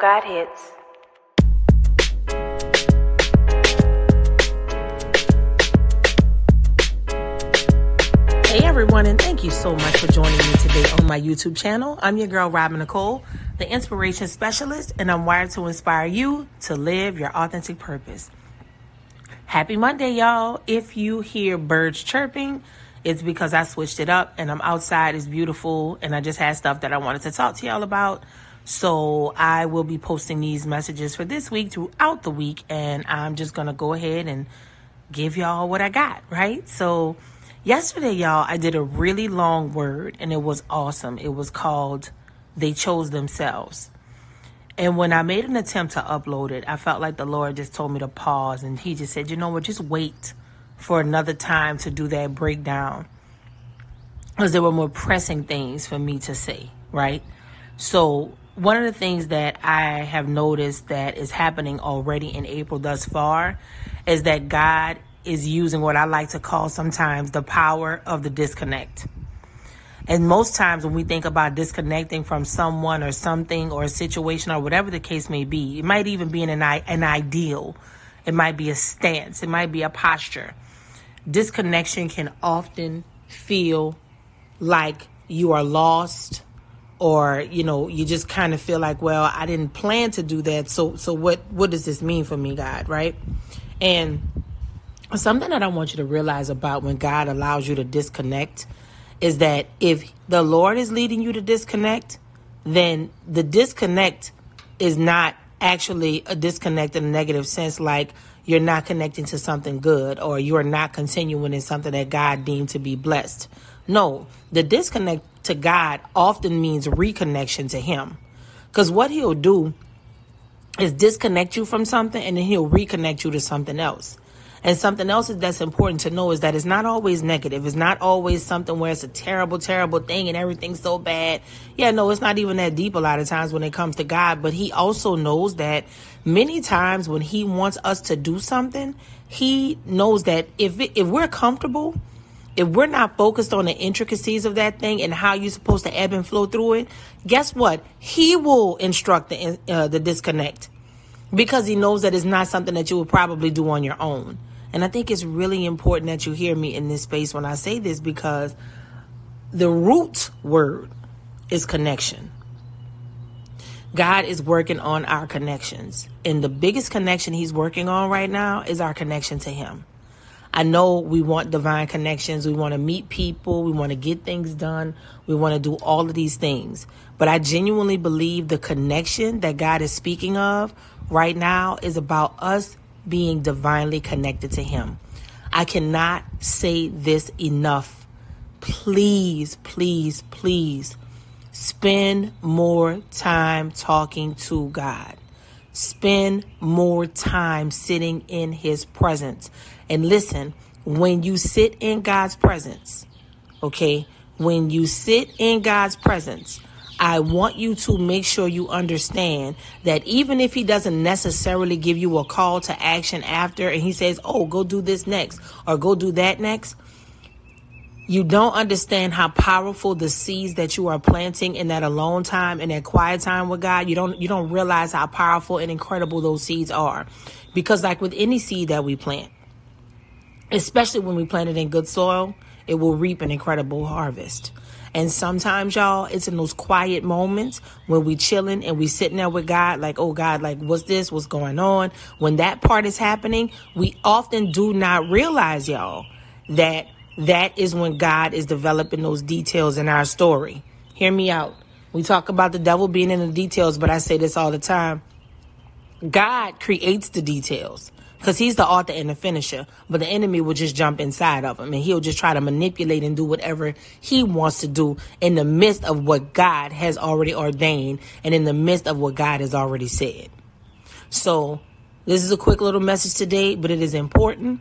God hits. Hey everyone, and thank you so much for joining me today on my YouTube channel. I'm your girl, Robin Nicole, the inspiration specialist, and I'm wired to inspire you to live your authentic purpose. Happy Monday, y'all. If you hear birds chirping, it's because I switched it up and I'm outside. It's beautiful, and I just had stuff that I wanted to talk to y'all about. So I will be posting these messages for this week throughout the week, and I'm just gonna go ahead and give y'all what I got, right? So Yesterday, y'all, I did a really long word and it was awesome. It was called They Chose Themselves. And when I made an attempt to upload it, I felt like the Lord just told me to pause and He just said, you know what, just wait for another time to do that breakdown. Because there were more pressing things for me to say, right? So, one of the things that I have noticed that is happening already in April thus far is that God is using what I like to call sometimes the power of the disconnect. And most times when we think about disconnecting from someone or something or a situation or whatever the case may be, it might even be an, an ideal. It might be a stance. It might be a posture. Disconnection can often feel like you are lost or you know you just kind of feel like well i didn't plan to do that so so what what does this mean for me god right and something that I want you to realize about when God allows you to disconnect is that if the Lord is leading you to disconnect, then the disconnect is not actually a disconnect in a negative sense, like you're not connecting to something good or you're not continuing in something that God deemed to be blessed. No, the disconnect to God often means reconnection to Him. Because what He'll do is disconnect you from something and then He'll reconnect you to something else. And something else that's important to know is that it's not always negative. It's not always something where it's a terrible, terrible thing and everything's so bad. Yeah, no, it's not even that deep a lot of times when it comes to God. But He also knows that many times when He wants us to do something, He knows that if it, if we're comfortable, if we're not focused on the intricacies of that thing and how you're supposed to ebb and flow through it, guess what? He will instruct the uh, the disconnect because he knows that it's not something that you would probably do on your own. And I think it's really important that you hear me in this space when I say this because the root word is connection. God is working on our connections. And the biggest connection He's working on right now is our connection to Him. I know we want divine connections. We want to meet people. We want to get things done. We want to do all of these things. But I genuinely believe the connection that God is speaking of right now is about us being divinely connected to Him. I cannot say this enough. Please, please, please spend more time talking to God. Spend more time sitting in His presence. And listen, when you sit in God's presence, okay, when you sit in God's presence, I want you to make sure you understand that even if he doesn't necessarily give you a call to action after and he says, oh, go do this next or go do that next, you don't understand how powerful the seeds that you are planting in that alone time and that quiet time with God. You don't, you don't realize how powerful and incredible those seeds are. Because like with any seed that we plant, especially when we plant it in good soil, it will reap an incredible harvest. And sometimes, y'all, it's in those quiet moments when we chilling and we sitting there with God, like, oh God, like, what's this? What's going on? When that part is happening, we often do not realize, y'all, that that is when God is developing those details in our story. Hear me out. We talk about the devil being in the details, but I say this all the time. God creates the details because he's the author and the finisher. But the enemy will just jump inside of him and he'll just try to manipulate and do whatever he wants to do in the midst of what God has already ordained and in the midst of what God has already said. So, this is a quick little message today, but it is important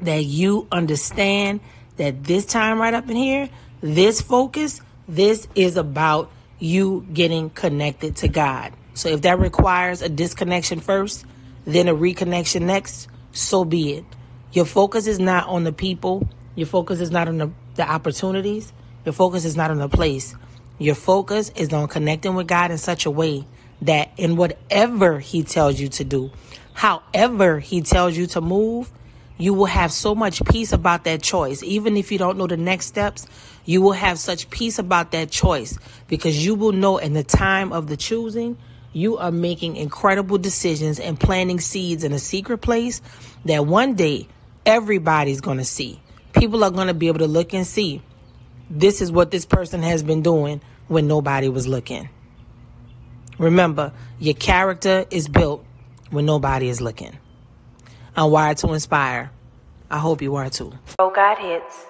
that you understand that this time right up in here, this focus, this is about you getting connected to God. So if that requires a disconnection first, then a reconnection next, so be it. Your focus is not on the people, your focus is not on the, the opportunities, your focus is not on the place. Your focus is on connecting with God in such a way that in whatever He tells you to do, however He tells you to move, you will have so much peace about that choice. Even if you don't know the next steps, you will have such peace about that choice because you will know in the time of the choosing, you are making incredible decisions and planting seeds in a secret place that one day everybody's going to see. People are going to be able to look and see this is what this person has been doing when nobody was looking. Remember, your character is built when nobody is looking. I'm wired to inspire. I hope you are too. Oh, God hits.